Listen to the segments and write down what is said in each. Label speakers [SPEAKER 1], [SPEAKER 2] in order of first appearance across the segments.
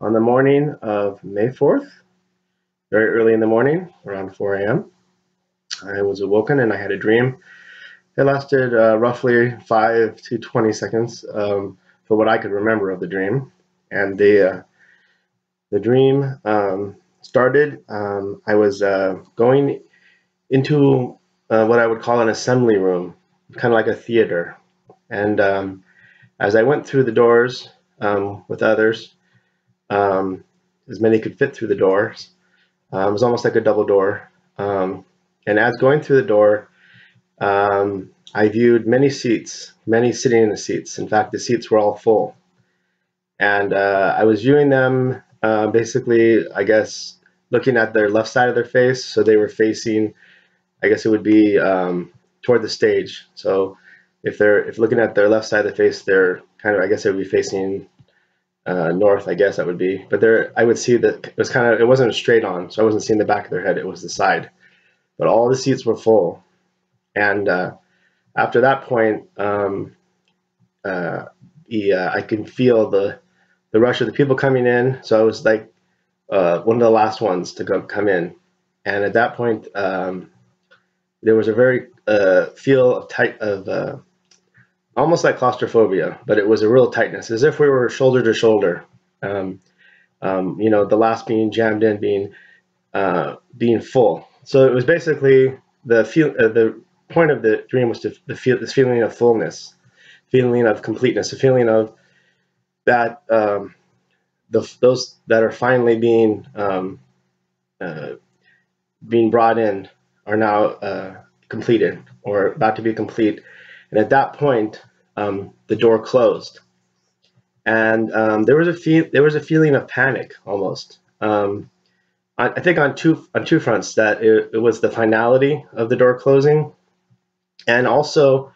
[SPEAKER 1] on the morning of May 4th, very early in the morning, around 4 a.m. I was awoken and I had a dream. It lasted uh, roughly 5 to 20 seconds um, for what I could remember of the dream. And the, uh, the dream um, started, um, I was uh, going into uh, what I would call an assembly room, kind of like a theater. And um, as I went through the doors um, with others, um, as many could fit through the doors, um, it was almost like a double door. Um, and as going through the door, um, I viewed many seats, many sitting in the seats. In fact, the seats were all full. And uh, I was viewing them uh, basically, I guess, looking at their left side of their face. So they were facing, I guess it would be um, toward the stage. So if they're if looking at their left side of the face, they're kind of I guess it would be facing uh, north. I guess that would be. But there, I would see that it was kind of it wasn't straight on, so I wasn't seeing the back of their head. It was the side. But all the seats were full, and uh, after that point, um, uh, the, uh, I can feel the the rush of the people coming in. So I was like uh, one of the last ones to go, come in, and at that point, um, there was a very uh, feel of tight of almost like claustrophobia, but it was a real tightness, as if we were shoulder to shoulder. Um, um, you know, the last being jammed in, being uh, being full. So it was basically the feel. Uh, the point of the dream was to the feel this feeling of fullness, feeling of completeness, a feeling of that um, the those that are finally being um, uh, being brought in are now uh, completed or about to be complete and at that point, um, the door closed, and um, there was a feel there was a feeling of panic almost. Um, I, I, think on two on two fronts that it, it, was the finality of the door closing, and also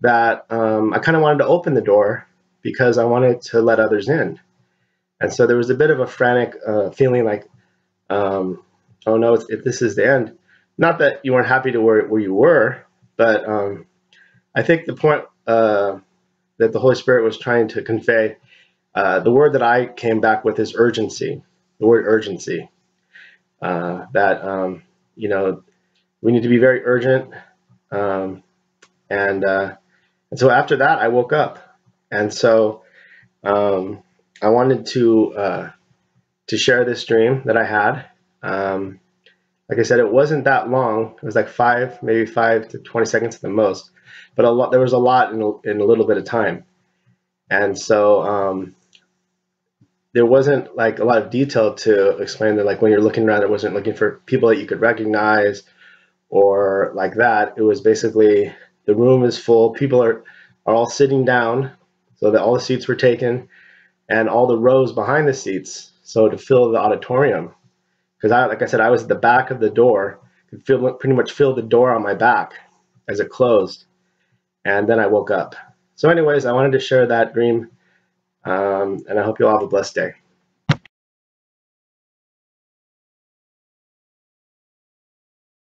[SPEAKER 1] that um, I kind of wanted to open the door because I wanted to let others in, and so there was a bit of a frantic uh, feeling like, um, oh no, if this is the end. Not that you weren't happy to where where you were, but um, I think the point uh, that the Holy Spirit was trying to convey, uh, the word that I came back with is urgency. The word urgency. Uh, that um, you know, we need to be very urgent. Um, and uh, and so after that, I woke up, and so um, I wanted to uh, to share this dream that I had. Um, like I said, it wasn't that long. It was like five, maybe five to 20 seconds at the most but a lot there was a lot in a, in a little bit of time, and so um, there wasn't like a lot of detail to explain that. Like when you're looking around, it wasn't looking for people that you could recognize or like that. It was basically the room is full. People are are all sitting down, so that all the seats were taken, and all the rows behind the seats. So to fill the auditorium, because I like I said, I was at the back of the door, could feel pretty much feel the door on my back as it closed and then I woke up. So anyways, I wanted to share that dream, um, and I hope you all have a blessed day.